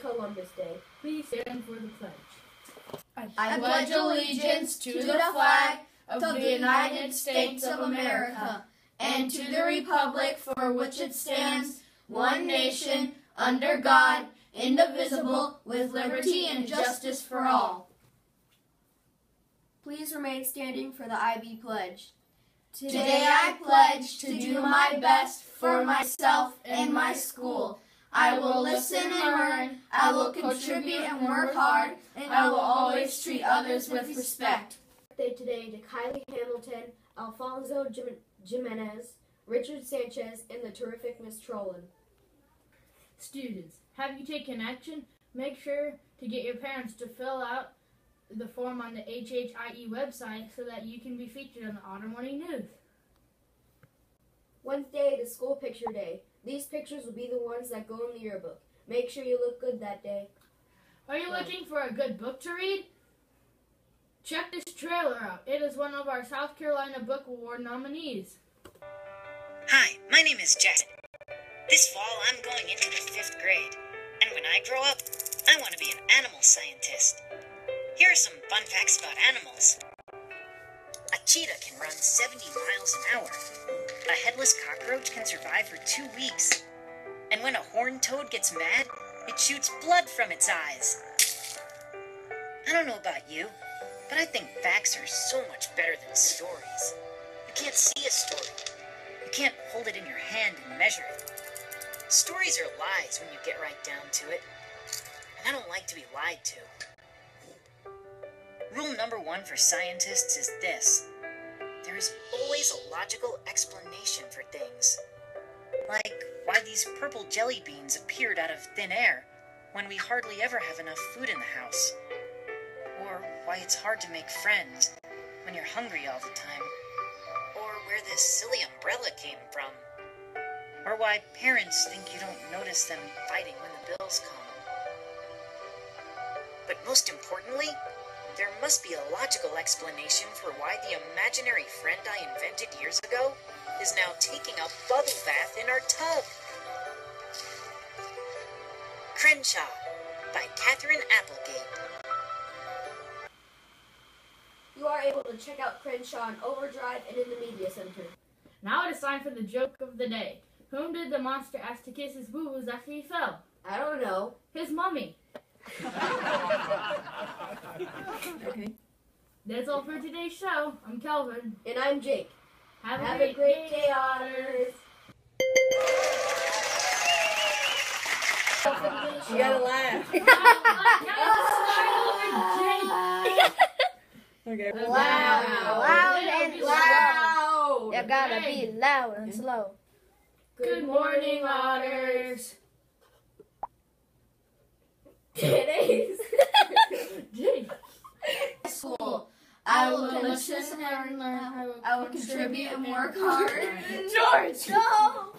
Columbus Day. Please stand for the pledge. I pledge allegiance to the flag of the United States of America and to the republic for which it stands, one nation, under God, indivisible, with liberty and justice for all. Please remain standing for the IB pledge. Today I pledge to do my best for myself and my school. I will listen and learn, I will contribute and work hard, and I will always treat others with respect. Birthday today to Kylie Hamilton, Alfonso Jim- Jimenez, Richard Sanchez, and the terrific Miss Trollin. Students, have you taken action? Make sure to get your parents to fill out the form on the HHIE E website so that you can be featured on the Otter Morning News. Wednesday is school picture day. These pictures will be the ones that go in the yearbook. Make sure you look good that day. Are you looking for a good book to read? Check this trailer out. It is one of our South Carolina Book Award nominees. Hi, my name is Jackson. This fall, I'm going into the fifth grade. And when I grow up, I want to be an animal scientist. Here are some fun facts about animals. A cheetah can run 70 miles an hour. A headless cockroach can survive for two weeks. And when a horned toad gets mad, it shoots blood from its eyes. I don't know about you, but I think facts are so much better than stories. You can't see a story. You can't hold it in your hand and measure it. Stories are lies when you get right down to it. And I don't like to be lied to. Rule number one for scientists is this there is always a logical explanation for things. Like why these purple jelly beans appeared out of thin air when we hardly ever have enough food in the house. Or why it's hard to make friends when you're hungry all the time. Or where this silly umbrella came from. Or why parents think you don't notice them fighting when the bills come. But most importantly, there must be a logical explanation for why the imaginary friend I invented years ago is now taking a bubble bath in our tub. Crenshaw by Katherine Applegate. You are able to check out Crenshaw on Overdrive and in the Media Center. Now it is time for the joke of the day. Whom did the monster ask to kiss his boo-boos after he fell? I don't know. His mummy. Okay. That's all for today's show. I'm Kelvin. And I'm Jake. Have a, Have great, a great day, Otters. You gotta laugh. Okay. Loud, loud and Loud. You gotta be loud and slow. Good morning, honors. Today's Jake. School. I will listen and learn. I will contribute and work hard. George, go!